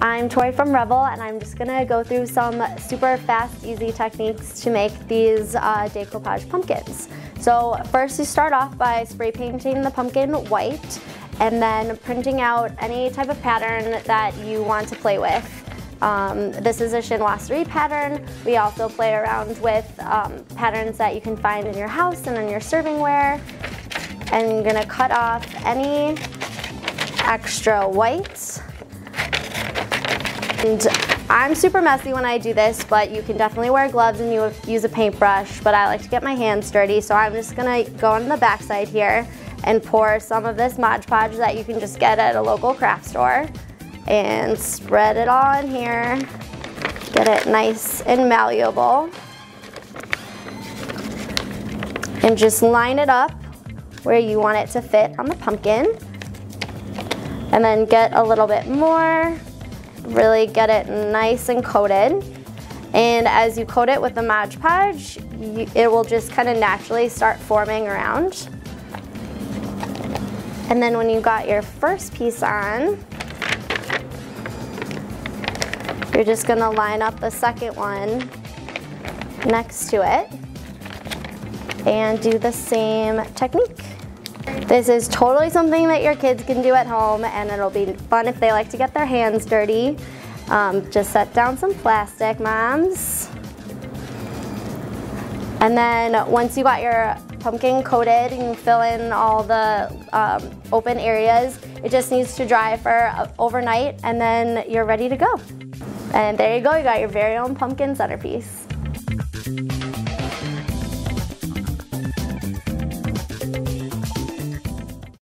I'm Tori from Revel and I'm just gonna go through some super fast, easy techniques to make these uh, decoupage pumpkins. So first you start off by spray painting the pumpkin white and then printing out any type of pattern that you want to play with. Um, this is a chinoiserie pattern. We also play around with um, patterns that you can find in your house and in your servingware. And you're gonna cut off any extra white and I'm super messy when I do this, but you can definitely wear gloves and you use a paintbrush, but I like to get my hands dirty, so I'm just gonna go on the backside here and pour some of this Mod Podge that you can just get at a local craft store and spread it all in here. Get it nice and malleable. And just line it up where you want it to fit on the pumpkin. And then get a little bit more really get it nice and coated. And as you coat it with the Mod Podge, you, it will just kind of naturally start forming around. And then when you got your first piece on, you're just gonna line up the second one next to it and do the same technique. This is totally something that your kids can do at home and it'll be fun if they like to get their hands dirty. Um, just set down some plastic, moms. And then once you got your pumpkin coated, you fill in all the um, open areas. It just needs to dry for uh, overnight and then you're ready to go. And there you go, you got your very own pumpkin centerpiece.